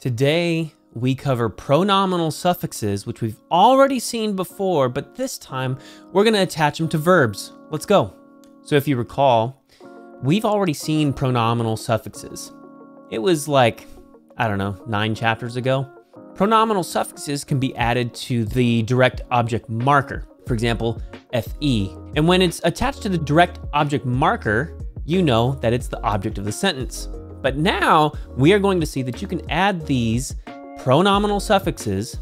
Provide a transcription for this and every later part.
Today, we cover pronominal suffixes, which we've already seen before, but this time we're going to attach them to verbs. Let's go. So if you recall, we've already seen pronominal suffixes. It was like, I don't know, nine chapters ago. Pronominal suffixes can be added to the direct object marker, for example, FE. And when it's attached to the direct object marker, you know that it's the object of the sentence. But now we are going to see that you can add these pronominal suffixes.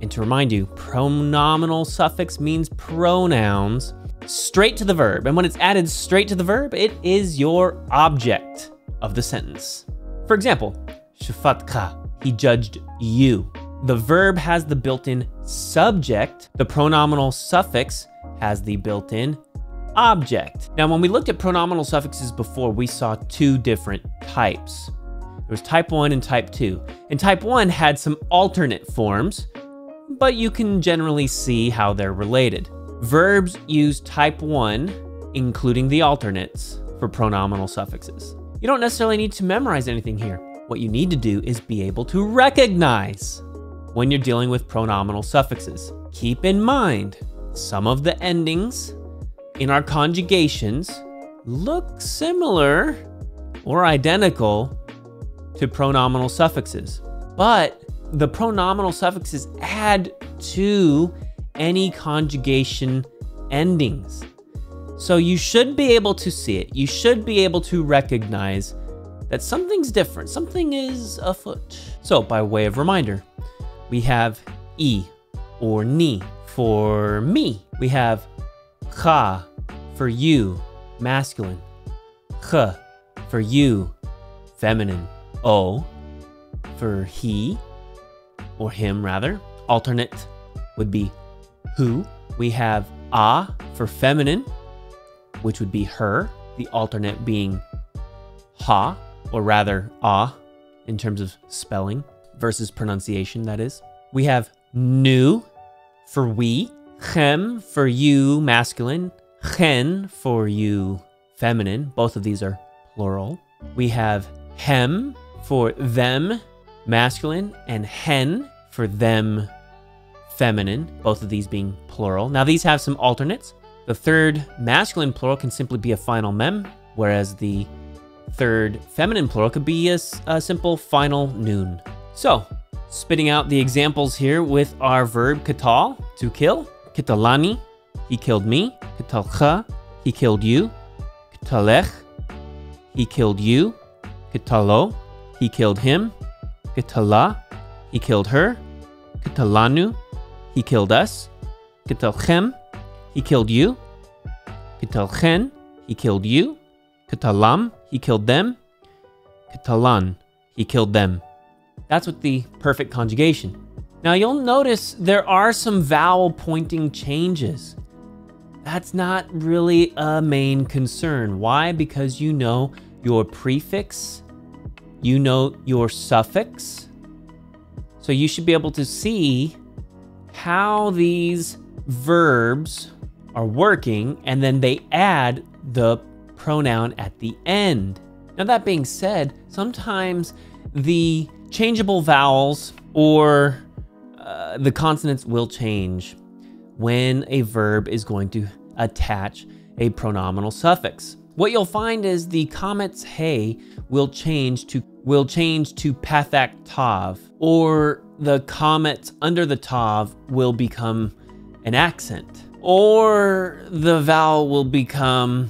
And to remind you, pronominal suffix means pronouns straight to the verb. And when it's added straight to the verb, it is your object of the sentence. For example, shafatka, he judged you. The verb has the built-in subject. The pronominal suffix has the built-in object. Now, when we looked at pronominal suffixes before, we saw two different types. There was type 1 and type 2. And type 1 had some alternate forms, but you can generally see how they're related. Verbs use type 1, including the alternates, for pronominal suffixes. You don't necessarily need to memorize anything here. What you need to do is be able to recognize when you're dealing with pronominal suffixes. Keep in mind, some of the endings in our conjugations look similar or identical to pronominal suffixes. But the pronominal suffixes add to any conjugation endings. So you should be able to see it. You should be able to recognize that something's different. Something is afoot. So by way of reminder, we have e or ni for me. We have ka for you, masculine. Kh for you, feminine. O for he, or him rather. Alternate would be who. We have a for feminine, which would be her. The alternate being ha, or rather a, in terms of spelling versus pronunciation, that is. We have nu for we, chem for you, masculine, hen for you, feminine. Both of these are plural. We have hem for them, masculine, and hen for them, feminine, both of these being plural. Now, these have some alternates. The third masculine plural can simply be a final mem, whereas the third feminine plural could be a, a simple final noon. So, spitting out the examples here with our verb katal, to kill. Kitalani, he killed me. Kitalcha, he killed you. Kitalech, he killed you. Kitalo, he killed him. Kitala, he killed her. Kitalanu, he killed us. Kitalchem, he killed you. Kitalchen, he killed you. Kitalam, he killed them. Kitalan, he killed them. That's with the perfect conjugation. Now you'll notice there are some vowel pointing changes. That's not really a main concern. Why? Because you know your prefix you know your suffix. So you should be able to see how these verbs are working and then they add the pronoun at the end. Now that being said, sometimes the changeable vowels or uh, the consonants will change when a verb is going to attach a pronominal suffix. What you'll find is the Kametz hey will change to will change to pathak tav, or the Kametz under the tav will become an accent, or the vowel will become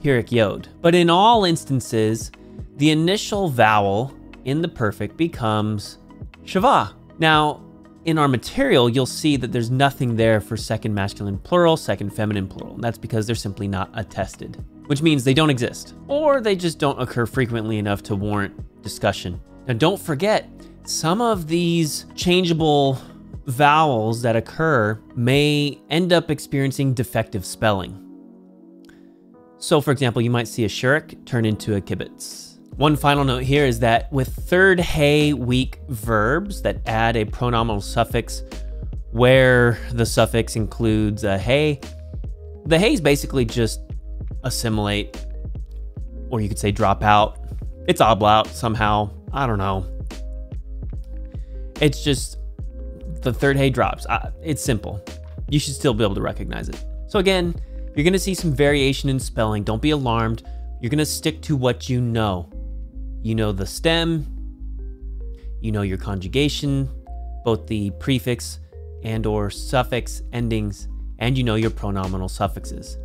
hirik yod. But in all instances, the initial vowel in the perfect becomes shava. Now, in our material, you'll see that there's nothing there for second masculine plural, second feminine plural. And that's because they're simply not attested which means they don't exist, or they just don't occur frequently enough to warrant discussion. Now, don't forget, some of these changeable vowels that occur may end up experiencing defective spelling. So, for example, you might see a shirik turn into a kibbutz. One final note here is that with third hey weak verbs that add a pronominal suffix where the suffix includes a hey, the hey is basically just assimilate, or you could say drop out. It's ablaut somehow. I don't know. It's just the third hey drops. It's simple. You should still be able to recognize it. So again, you're gonna see some variation in spelling. Don't be alarmed. You're gonna stick to what you know. You know the stem, you know your conjugation, both the prefix and or suffix endings, and you know your pronominal suffixes.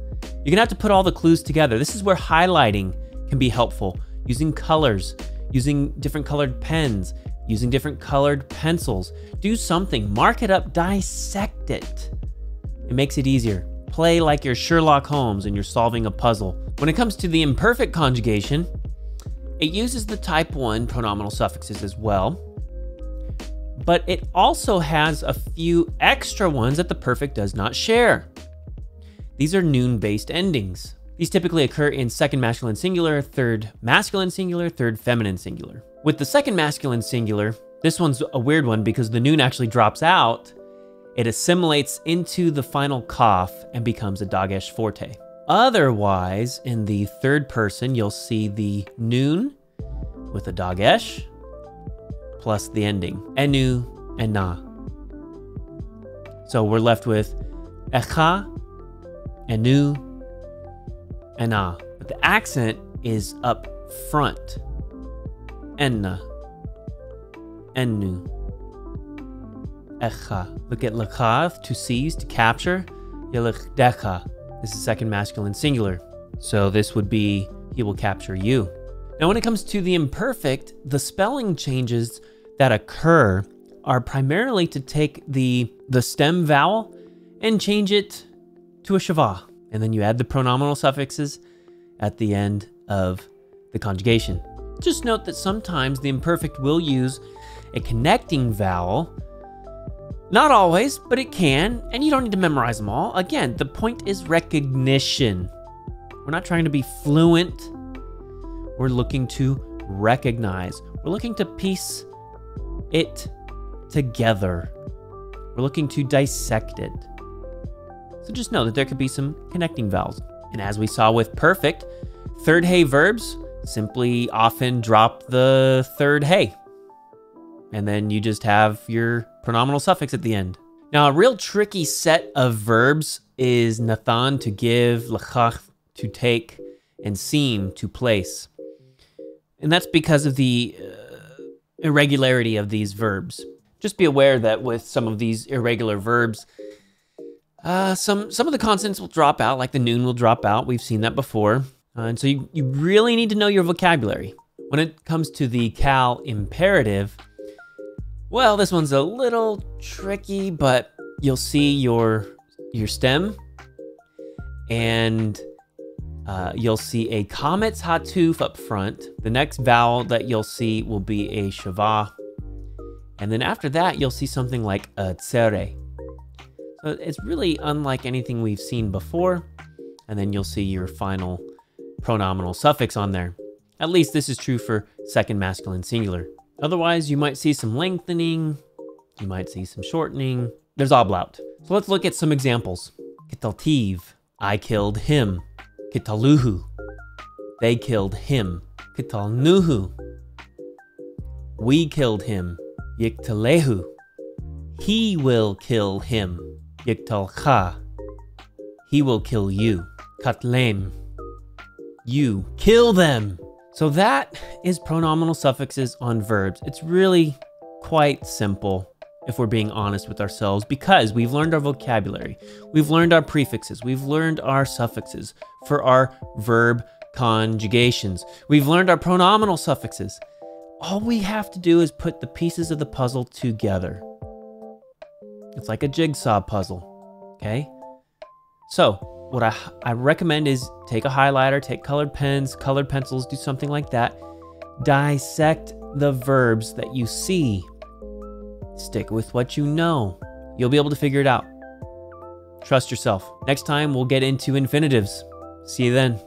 You're gonna have to put all the clues together. This is where highlighting can be helpful, using colors, using different colored pens, using different colored pencils. Do something, mark it up, dissect it. It makes it easier. Play like you're Sherlock Holmes and you're solving a puzzle. When it comes to the imperfect conjugation, it uses the type 1 pronominal suffixes as well, but it also has a few extra ones that the perfect does not share. These are noon based endings. These typically occur in second masculine singular, third masculine singular, third feminine singular. With the second masculine singular, this one's a weird one because the noon actually drops out. It assimilates into the final kaph and becomes a dagesh forte. Otherwise, in the third person, you'll see the noon with a dagesh plus the ending enu and na. So we're left with echa, enu, and na. But the accent is up front. Enna, enu, echa. Look at lakav, to seize, to capture. Yelichtecha. This is second masculine singular. So this would be he will capture you. Now, when it comes to the imperfect, the spelling changes that occur are primarily to take the, the stem vowel and change it to a shava. And then you add the pronominal suffixes at the end of the conjugation. Just note that sometimes the imperfect will use a connecting vowel. Not always, but it can, and you don't need to memorize them all. Again, the point is recognition. We're not trying to be fluent. We're looking to recognize. We're looking to piece it together. We're looking to dissect it. So just know that there could be some connecting vowels. And as we saw with perfect, third hey verbs simply often drop the third hey. And then you just have your pronominal suffix at the end. Now, a real tricky set of verbs is nathan to give, lachach to take, and sim to place. And that's because of the uh, irregularity of these verbs. Just be aware that with some of these irregular verbs, uh, some some of the consonants will drop out, like the noon will drop out. We've seen that before. Uh, and so you, you really need to know your vocabulary. When it comes to the Qal imperative, well, this one's a little tricky, but you'll see your your stem and uh, you'll see a Kametz Hatuf up front. The next vowel that you'll see will be a Shava. And then after that, you'll see something like a Tsere. So it's really unlike anything we've seen before. And then you'll see your final pronominal suffix on there. At least this is true for second masculine singular. Otherwise, you might see some lengthening, you might see some shortening. There's ablaut. So let's look at some examples. Kitaltiv, I killed him. Kitaluhu. They killed him. Kitalnuhu. We killed him. Yiktalehu. He will kill him. Yiktalcha. He will kill you. Katlem. You. Kill them. So that is pronominal suffixes on verbs. It's really quite simple if we're being honest with ourselves, because we've learned our vocabulary, we've learned our prefixes, we've learned our suffixes for our verb conjugations, we've learned our pronominal suffixes. All we have to do is put the pieces of the puzzle together. It's like a jigsaw puzzle, okay? So, what I, I recommend is take a highlighter, take colored pens, colored pencils, do something like that. Dissect the verbs that you see Stick with what you know. You'll be able to figure it out. Trust yourself. Next time, we'll get into infinitives. See you then.